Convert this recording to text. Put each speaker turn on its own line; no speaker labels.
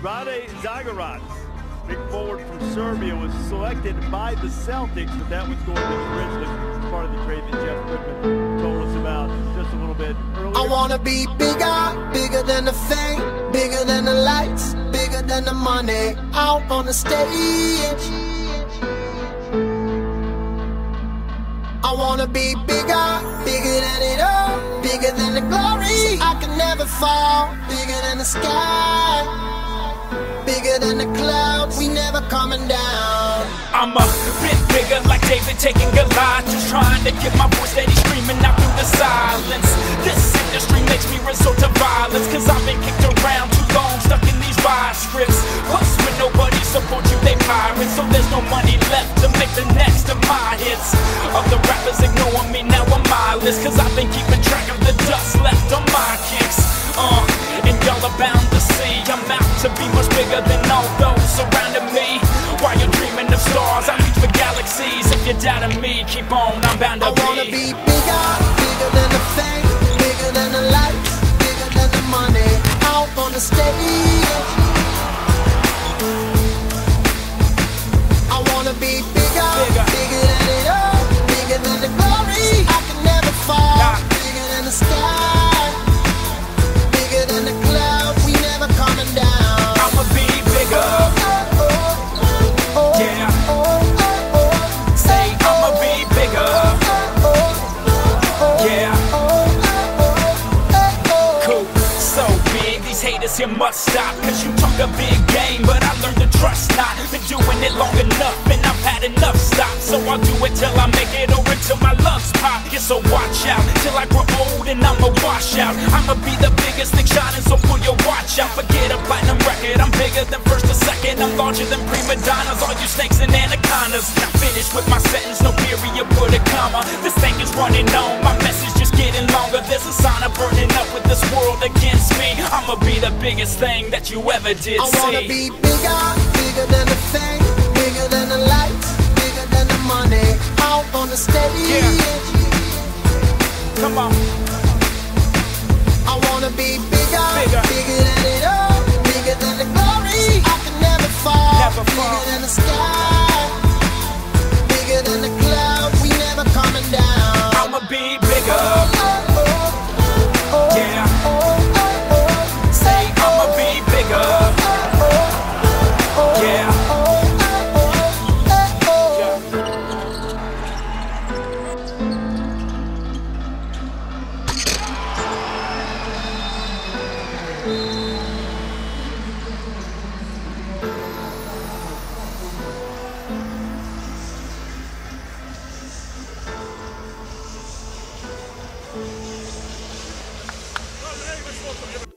Rade Zagorac, big forward from Serbia, was selected by the Celtics, but that was going to the Grizzlies part of the trade that Jeff Goodman told us about just a little bit earlier. I
wanna be bigger, bigger than the fame, bigger than the lights, bigger than the money. Out on the stage. I wanna be bigger, bigger than it all, bigger than the glory. I can never fall, bigger than the sky, than the clouds. We never coming down.
I'm a bit bigger like David taking Goliath. Just trying to get my voice steady screaming out through the silence. This industry makes me resort to violence Cause I've been kicked around too long, stuck in these ride scripts. Plus when nobody supports you, they pirates So there's no money left to make the next of my hits. Other rappers ignoring me, now I'm mindless Cause I've been keeping track of the dust left on my kicks. Uh, And y'all are bound to see I'm out to be much bigger than all those surrounding me While you're dreaming of stars, I reach for galaxies If you're doubting me, keep on, I'm bound to I wanna
be bigger, bigger than the fame, bigger than the lights, bigger than the money. Out on the stage.
Here must stop Cause you talk a big game But I learned to trust not. Been doing it long enough And I've had enough stops. So I'll do it till I make it Or until my lungs pop Yeah, so watch out Till I grow old and I'ma wash out I'ma be the biggest thing shining So pull your watch out. Forget a platinum record I'm bigger than first or second. I'm larger than prima donnas All you snakes and anacondas. Not finished with my sentence No period, put a comma. This thing is running on My message just getting longer. There's a sign of burning up with this world biggest thing that you ever did see. I wanna be
bigger, bigger than the thing, bigger than the lights, bigger than the money. Out on the stage. Yeah.
Come on.
I wanna be bigger, bigger, bigger than it all, bigger than the glory. I can never fall, never fall. bigger than the sky, bigger than the clouds. We never coming down. I'ma
be bigger. nosotros.